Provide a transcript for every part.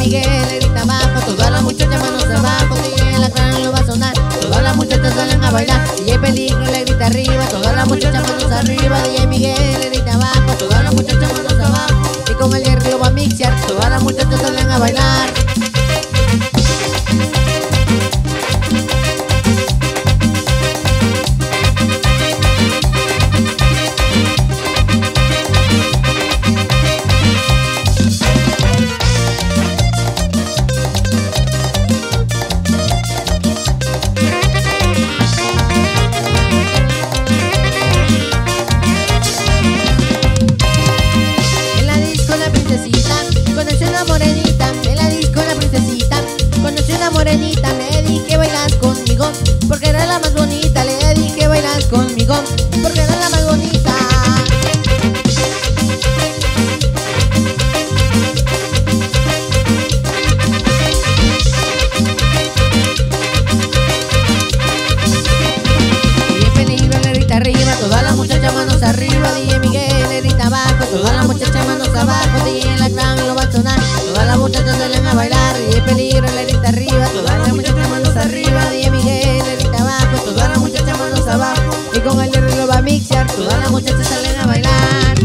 Miguel le grita abajo, todas las muchachas manos abajo, que la gran lo va a sonar, todas las muchachas salen a bailar, DJ Peligro le grita arriba, todas las muchachas manos arriba, DJ Miguel le grita abajo, todas las muchachas manos abajo, y con el hierro va a mixear, todas las muchachas salen a bailar. Morenita. Le dije bailas conmigo porque era la más bonita. Le dije bailas conmigo porque era la más bonita. Arriba, todas las muchachas manos arriba, DJ Miguel grita abajo, todas las muchachas manos abajo, DJ y con el hierro lo va a mixear, todas las muchachas salen a bailar.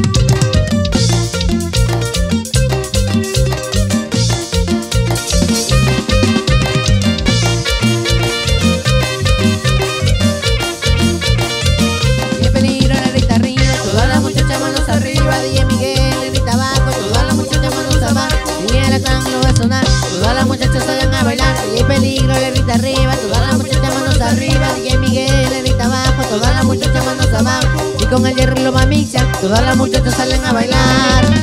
DJ peligro le grita arriba, todas las muchachas manos arriba, DJ Miguel le grita abajo, todas las muchachas manos abajo, DJ la clan lo va a sonar, todas las muchachas salen a bailar, con el hierro lo va a mixear, todas las muchachas salen a bailar.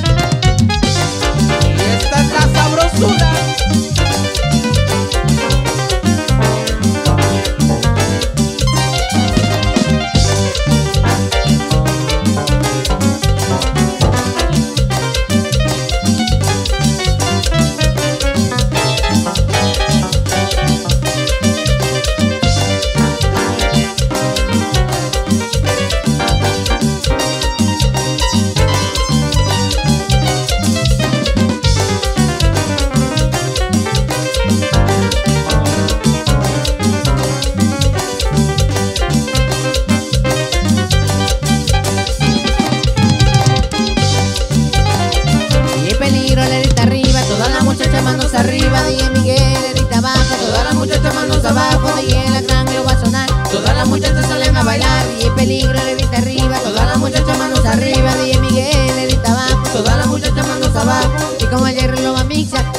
Arriba, todas las muchachas manos arriba, DJ Miguel, Edita abajo, todas las muchachas manos abajo, DJ la gran va a sonar, todas las muchachas salen a bailar, y DJ Peligro, Edita arriba, todas las muchachas manos arriba, DJ Miguel, Edita abajo, todas las muchachas manos abajo, y como el hierro lo va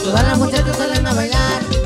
todas las muchachas salen a bailar.